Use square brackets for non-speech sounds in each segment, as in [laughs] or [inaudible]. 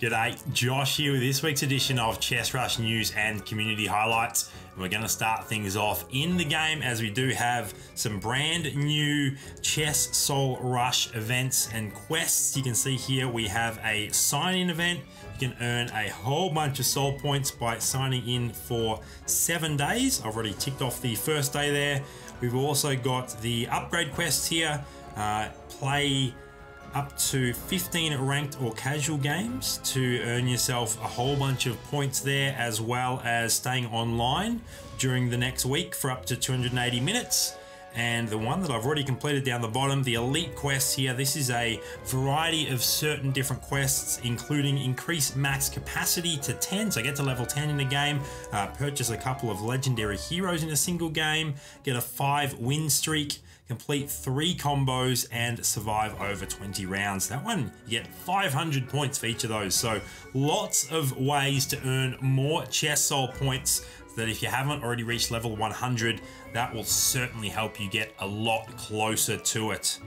G'day, Josh here with this week's edition of Chess Rush News and Community Highlights. And we're going to start things off in the game as we do have some brand new Chess Soul Rush events and quests. You can see here we have a sign-in event. You can earn a whole bunch of soul points by signing in for seven days. I've already ticked off the first day there. We've also got the upgrade quests here. Uh, play up to 15 ranked or casual games to earn yourself a whole bunch of points there, as well as staying online during the next week for up to 280 minutes. And the one that I've already completed down the bottom, the Elite Quest here, this is a variety of certain different quests, including increase max capacity to 10, so get to level 10 in the game, uh, purchase a couple of legendary heroes in a single game, get a 5 win streak, complete three combos and survive over 20 rounds. That one, you get 500 points for each of those. So lots of ways to earn more chess soul points that if you haven't already reached level 100, that will certainly help you get a lot closer to it.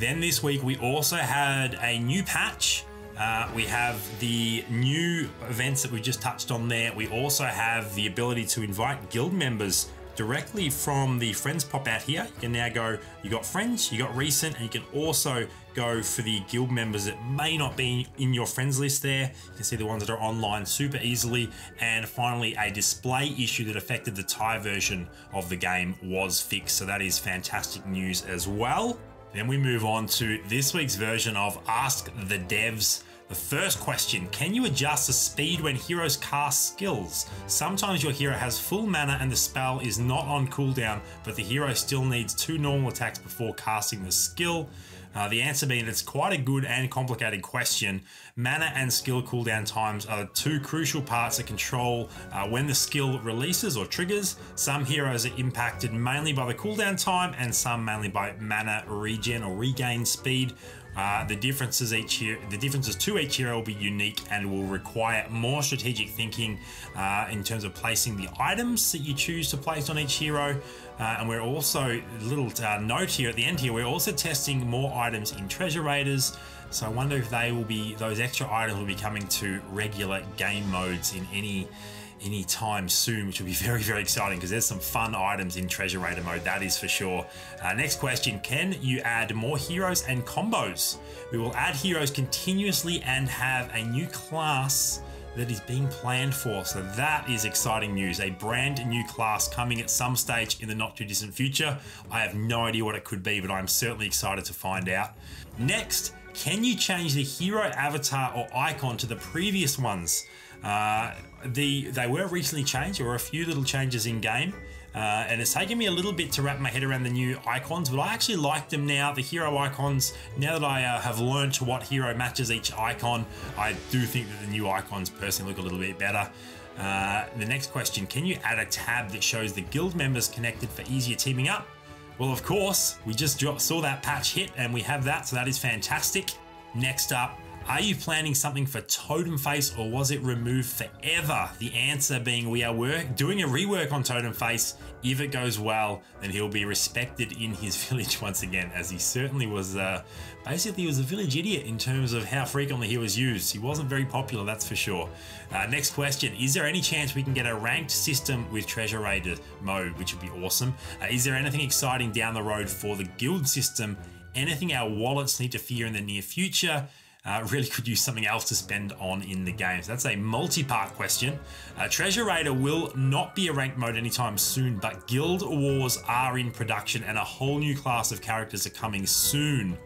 Then this week, we also had a new patch uh, we have the new events that we just touched on there. We also have the ability to invite guild members directly from the friends pop out here. You can now go, you got friends, you got recent, and you can also go for the guild members that may not be in your friends list there. You can see the ones that are online super easily. And finally, a display issue that affected the Thai version of the game was fixed. So that is fantastic news as well. Then we move on to this week's version of Ask the Devs. The first question, can you adjust the speed when heroes cast skills? Sometimes your hero has full mana and the spell is not on cooldown, but the hero still needs two normal attacks before casting the skill. Uh, the answer being it's quite a good and complicated question. Mana and skill cooldown times are two crucial parts that control uh, when the skill releases or triggers. Some heroes are impacted mainly by the cooldown time and some mainly by mana regen or regain speed. Uh, the differences each year, the differences to each hero will be unique and will require more strategic thinking uh, in terms of placing the items that you choose to place on each hero. Uh, and we're also, a little uh, note here at the end here, we're also testing more items in Treasure Raiders. So I wonder if they will be, those extra items will be coming to regular game modes in any anytime soon, which will be [laughs] very, very exciting because there's some fun items in Treasure Raider mode, that is for sure. Uh, next question, can you add more heroes and combos? We will add heroes continuously and have a new class that is being planned for. So that is exciting news. A brand new class coming at some stage in the not too distant future. I have no idea what it could be, but I'm certainly excited to find out. Next, can you change the hero avatar or icon to the previous ones? Uh, the they were recently changed. There were a few little changes in game. Uh, and it's taken me a little bit to wrap my head around the new icons, but I actually like them now. The hero icons, now that I uh, have learned what hero matches each icon, I do think that the new icons personally look a little bit better. Uh, the next question, can you add a tab that shows the guild members connected for easier teaming up? Well, of course, we just saw that patch hit and we have that, so that is fantastic. Next up, are you planning something for Totem Face or was it removed forever? The answer being we are work, doing a rework on Totem Face. If it goes well, then he'll be respected in his [laughs] village once again, as he certainly was, uh, basically he was a village idiot in terms of how frequently he was used. He wasn't very popular, that's for sure. Uh, next question, is there any chance we can get a ranked system with Treasure Raider mode, which would be awesome? Uh, is there anything exciting down the road for the guild system? Anything our wallets need to fear in the near future? Uh, really could use something else to spend on in the game. So that's a multi-part question. Uh, Treasure Raider will not be a ranked mode anytime soon, but Guild Wars are in production and a whole new class of characters are coming soon.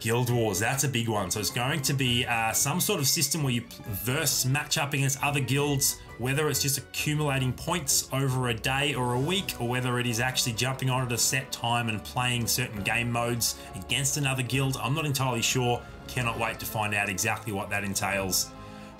Guild Wars, that's a big one. So it's going to be uh, some sort of system where you verse match up against other guilds, whether it's just accumulating points over a day or a week, or whether it is actually jumping on at a set time and playing certain game modes against another guild. I'm not entirely sure. Cannot wait to find out exactly what that entails.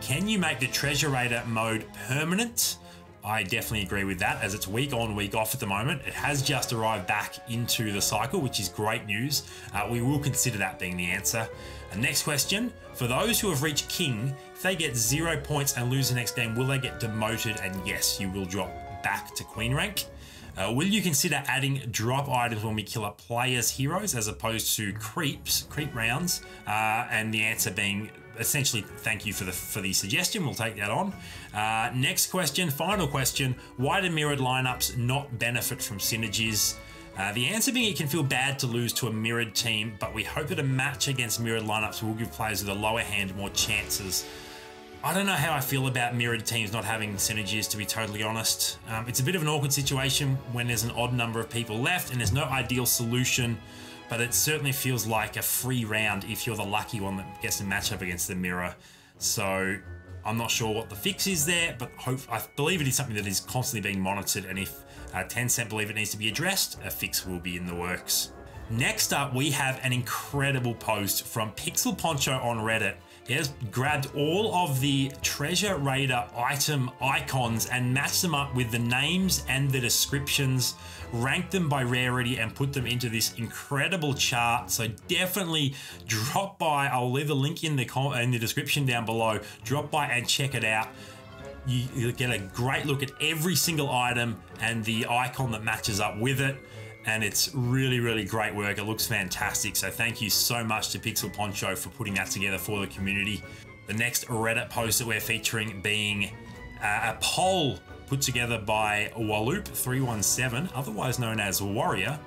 Can you make the Treasure Raider mode permanent? I definitely agree with that as it's week on, week off at the moment. It has just arrived back into the cycle, which is great news. Uh, we will consider that being the answer. Uh, next question For those who have reached King, if they get zero points and lose the next game, will they get demoted? And yes, you will drop back to Queen rank. Uh, will you consider adding drop items when we kill a player's heroes as opposed to creeps, creep rounds? Uh, and the answer being essentially, thank you for the for the suggestion. We'll take that on. Uh, next question, final question: Why do mirrored lineups not benefit from synergies? Uh, the answer being it can feel bad to lose to a mirrored team, but we hope that a match against mirrored lineups will give players with a lower hand more chances. I don't know how I feel about mirrored teams not having synergies, to be totally honest. Um, it's a bit of an awkward situation when there's an odd number of people left and there's no ideal solution, but it certainly feels like a free round if you're the lucky one that gets to match up against the mirror. So I'm not sure what the fix is there, but hope, I believe it is something that is constantly being monitored, and if uh, Tencent believe it needs to be addressed, a fix will be in the works. Next up, we have an incredible post from Pixel Poncho on Reddit. He has grabbed all of the Treasure Raider item icons and matched them up with the names and the descriptions, ranked them by rarity, and put them into this incredible chart. So definitely drop by. I'll leave the link in the in the description down below. Drop by and check it out you get a great look at every single item and the icon that matches up with it and it's really, really great work. It looks fantastic. So thank you so much to Pixel Poncho for putting that together for the community. The next Reddit post that we're featuring being uh, a poll put together by Walloop317, otherwise known as Warrior,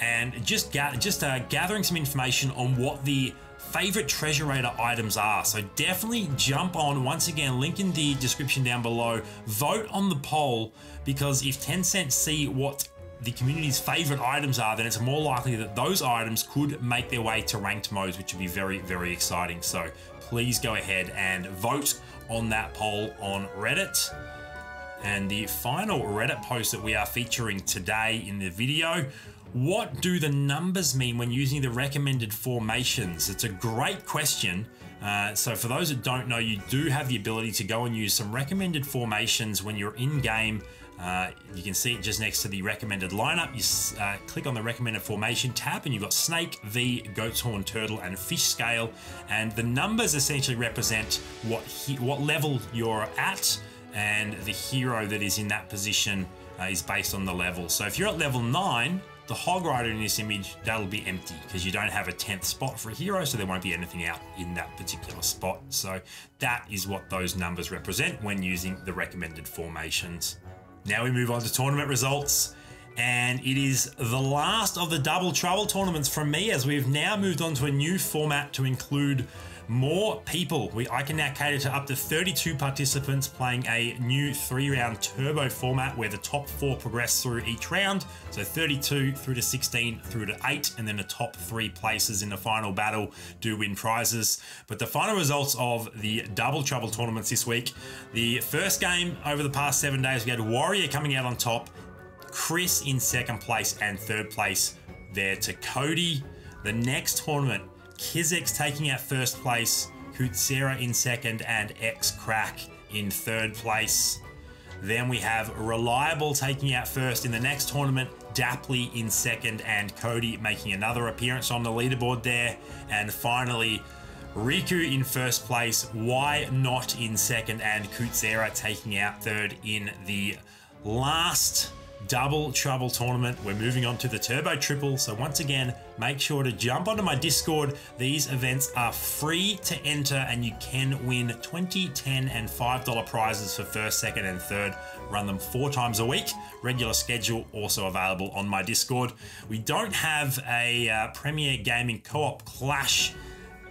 and just ga just uh, gathering some information on what the favorite treasure raider items are. So definitely jump on, once again, link in the description down below, vote on the poll, because if Tencent see what the community's favorite items are, then it's more likely that those items could make their way to ranked modes, which would be very, very exciting. So please go ahead and vote on that poll on Reddit. And the final Reddit post that we are featuring today in the video what do the numbers mean when using the recommended formations? It's a great question. Uh, so for those that don't know, you do have the ability to go and use some recommended formations when you're in game. Uh, you can see it just next to the recommended lineup. You uh, click on the recommended formation tab and you've got snake, V, goat's horn, turtle, and fish scale. And the numbers essentially represent what, what level you're at and the hero that is in that position uh, is based on the level. So if you're at level 9, the Hog Rider in this image, that'll be empty because you don't have a 10th spot for a hero, so there won't be anything out in that particular spot. So that is what those numbers represent when using the recommended formations. Now we move on to tournament results. And it is the last of the Double Trouble tournaments from me as we've now moved on to a new format to include more people. We, I can now cater to up to 32 participants playing a new three round turbo format where the top four progress through each round. So 32 through to 16 through to 8, and then the top three places in the final battle do win prizes. But the final results of the Double Trouble tournaments this week the first game over the past seven days, we had Warrior coming out on top, Chris in second place, and third place there to Cody. The next tournament, Kizix taking out first place, Kutsera in second, and X Crack in third place. Then we have Reliable taking out first in the next tournament, Dapley in second, and Cody making another appearance on the leaderboard there. And finally, Riku in first place, Why Not in second, and Kutsera taking out third in the last double trouble tournament. We're moving on to the turbo triple. So once again, make sure to jump onto my Discord. These events are free to enter and you can win 20, 10 and $5 prizes for first, second and third. Run them four times a week. Regular schedule also available on my Discord. We don't have a uh, Premiere Gaming Co-op Clash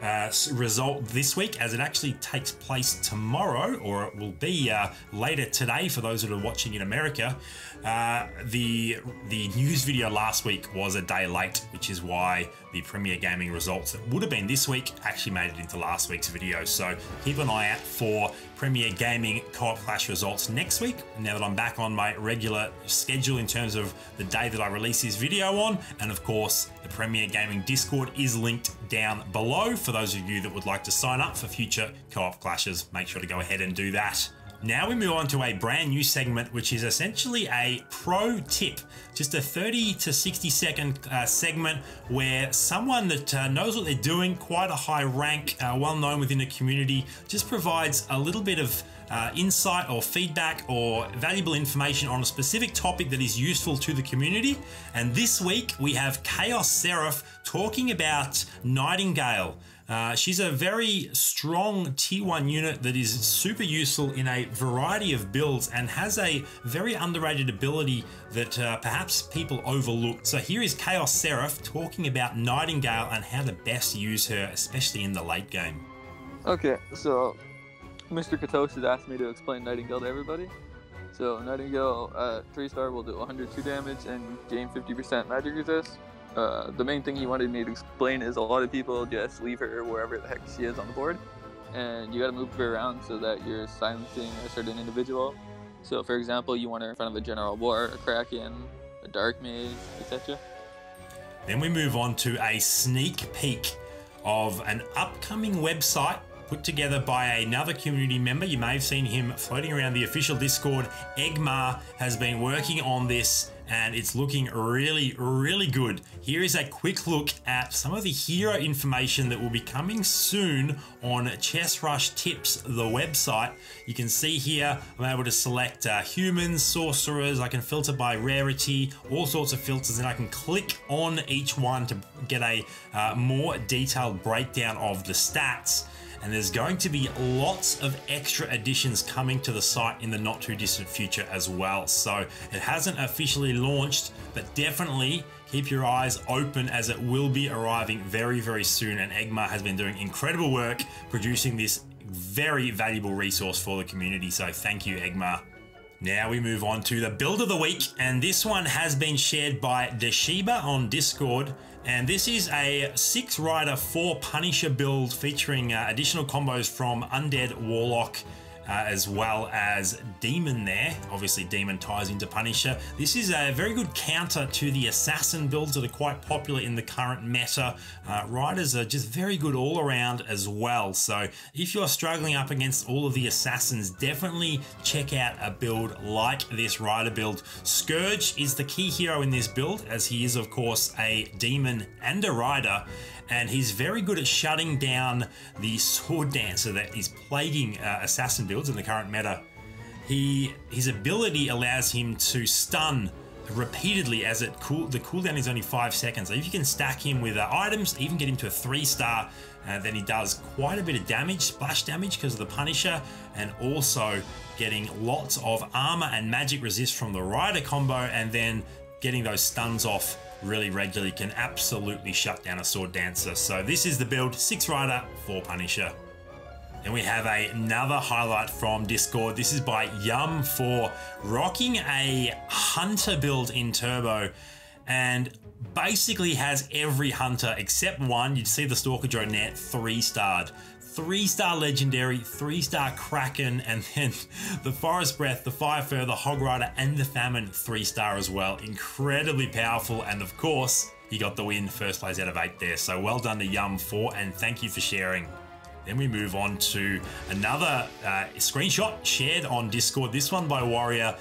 uh, result this week as it actually takes place tomorrow, or it will be uh, later today for those that are watching in America. Uh, the the news video last week was a day late, which is why the Premiere Gaming results that would have been this week actually made it into last week's video. So keep an eye out for Premiere Gaming Co-op Clash results next week. Now that I'm back on my regular schedule in terms of the day that I release this video on, and of course the Premiere Gaming Discord is linked down below for those of you that would like to sign up for future co-op clashes. Make sure to go ahead and do that. Now we move on to a brand new segment, which is essentially a pro tip, just a 30 to 60 second uh, segment where someone that uh, knows what they're doing, quite a high rank, uh, well known within the community, just provides a little bit of uh, insight or feedback or valuable information on a specific topic that is useful to the community. And this week we have Chaos Seraph talking about Nightingale. Uh, she's a very strong T1 unit that is super useful in a variety of builds and has a very underrated ability that uh, perhaps people overlook. So here is Chaos Seraph talking about Nightingale and how to best use her, especially in the late game. Okay, so Mr. Katosh has asked me to explain Nightingale to everybody. So Nightingale uh, 3 star will do 102 damage and gain 50% magic resist. Uh, the main thing he wanted me to explain is a lot of people just leave her wherever the heck she is on the board, and you got to move her around so that you're silencing a certain individual. So, for example, you want her in front of a General War, a Kraken, a Dark Mage, etc. Then we move on to a sneak peek of an upcoming website put together by another community member. You may have seen him floating around the official Discord. Egmar has been working on this and it's looking really, really good. Here is a quick look at some of the hero information that will be coming soon on Chess Rush Tips, the website. You can see here, I'm able to select uh, humans, sorcerers, I can filter by rarity, all sorts of filters, and I can click on each one to get a uh, more detailed breakdown of the stats and there's going to be lots of extra additions coming to the site in the not too distant future as well. So it hasn't officially launched, but definitely keep your eyes open as it will be arriving very, very soon. And Egmar has been doing incredible work producing this very valuable resource for the community. So thank you, Egmar. Now we move on to the build of the week, and this one has been shared by Deshiba on Discord. And this is a six rider, four Punisher build featuring uh, additional combos from Undead Warlock, uh, as well as Demon there. Obviously, Demon ties into Punisher. This is a very good counter to the Assassin builds that are quite popular in the current meta. Uh, Riders are just very good all around as well. So if you're struggling up against all of the Assassins, definitely check out a build like this Rider build. Scourge is the key hero in this build, as he is, of course, a Demon and a Rider and he's very good at shutting down the sword dancer that is plaguing uh, assassin builds in the current meta. He his ability allows him to stun repeatedly as it cool the cooldown is only five seconds. So if you can stack him with uh, items, even get him to a three star, uh, then he does quite a bit of damage, splash damage because of the Punisher, and also getting lots of armor and magic resist from the Rider combo, and then getting those stuns off really regularly can absolutely shut down a Sword Dancer. So this is the build, 6 Rider, 4 Punisher. Then we have a, another highlight from Discord. This is by Yum for rocking a Hunter build in Turbo and basically has every Hunter except one. You'd see the Stalker Drone net 3 starred three star legendary, three star Kraken, [laughs] and then the Forest Breath, the Fire Fur, the Hog Rider, and the Famine three star as well. Incredibly powerful, and of course, he got the win first place out of eight there. So well done to Yum 4, and thank you for sharing. Then we move on to another uh, screenshot shared on Discord. This one by Warrior.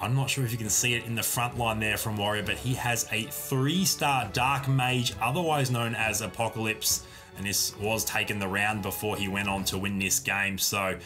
I'm not sure if you can see it in the front line there from Warrior, but he has a three star Dark Mage, otherwise known as Apocalypse and this was taken the round before he went on to win this game. So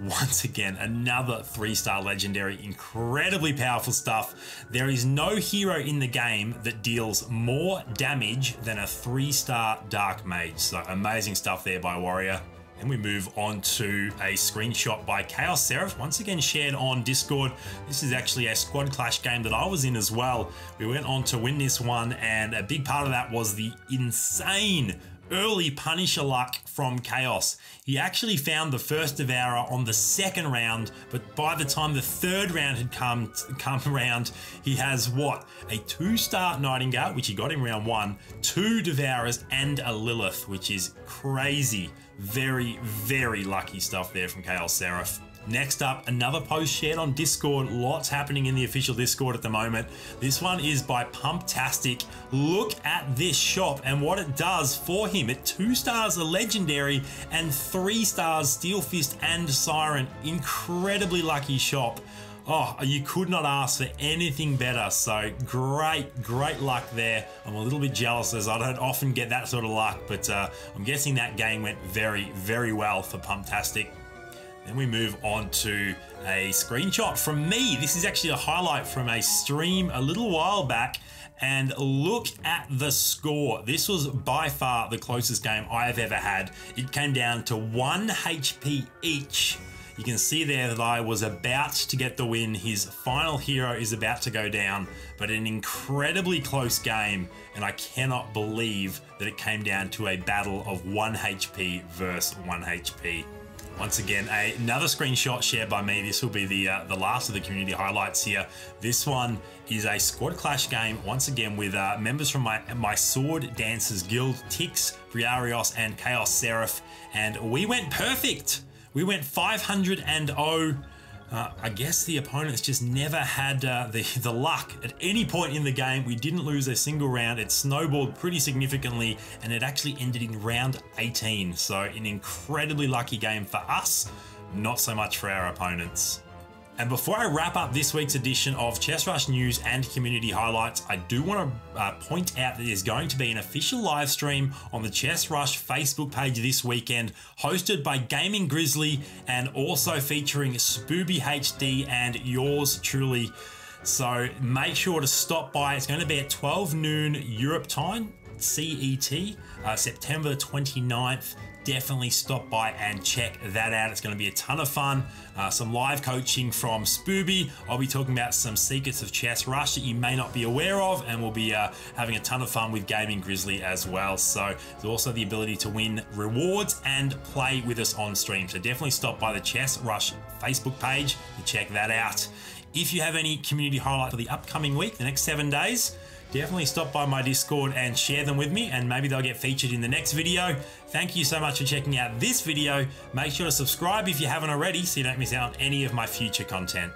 once again, another three-star legendary, incredibly powerful stuff. There is no hero in the game that deals more damage than a three-star Dark Mage. So amazing stuff there by Warrior. And we move on to a screenshot by Chaos Seraph, once again shared on Discord. This is actually a squad clash game that I was in as well. We went on to win this one, and a big part of that was the insane early Punisher luck from Chaos. He actually found the first Devourer on the second round, but by the time the third round had come come around, he has what? A two-star Nightingale, which he got in round one, two Devourers, and a Lilith, which is crazy. Very, very lucky stuff there from Chaos Seraph. Next up, another post shared on Discord. Lots happening in the official Discord at the moment. This one is by Pumptastic. Look at this shop and what it does for him. At two stars a legendary and three stars Steel Fist and Siren. Incredibly lucky shop. Oh, you could not ask for anything better. So great, great luck there. I'm a little bit jealous as I don't often get that sort of luck, but uh, I'm guessing that game went very, very well for Pumptastic. Then we move on to a screenshot from me. This is actually a highlight from a stream a little while back. And look at the score. This was by far the closest game I have ever had. It came down to one HP each. You can see there that I was about to get the win. His final hero is about to go down, but an incredibly close game. And I cannot believe that it came down to a battle of 1 HP versus 1 HP. Once again, another screenshot shared by me. This will be the uh, the last of the community highlights here. This one is a squad clash game, once again with uh, members from my my Sword Dancers Guild, Tix, Briarios, and Chaos Seraph, and we went perfect. We went 500 and 0. Uh, I guess the opponents just never had uh, the, [laughs] the luck at any point in the game. We didn't lose a single round. It snowballed pretty significantly and it actually ended in round 18. So, an incredibly lucky game for us, not so much for our opponents. And before I wrap up this week's edition of Chess Rush News and Community Highlights, I do want to uh, point out that there's going to be an official live stream on the Chess Rush Facebook page this weekend, hosted by Gaming Grizzly and also featuring Spooby HD and yours truly. So make sure to stop by. It's going to be at 12 noon Europe time, CET, uh, September 29th definitely stop by and check that out. It's going to be a ton of fun. Uh, some live coaching from Spooby. I'll be talking about some secrets of Chess Rush that you may not be aware of, and we'll be uh, having a ton of fun with Gaming Grizzly as well. So there's also the ability to win rewards and play with us on stream. So definitely stop by the Chess Rush Facebook page and check that out. If you have any community highlight for the upcoming week, the next seven days, definitely stop by my Discord and share them with me, and maybe they'll get featured in the next video. Thank you so much for checking out this video. Make sure to subscribe if you haven't already so you don't miss out on any of my future content.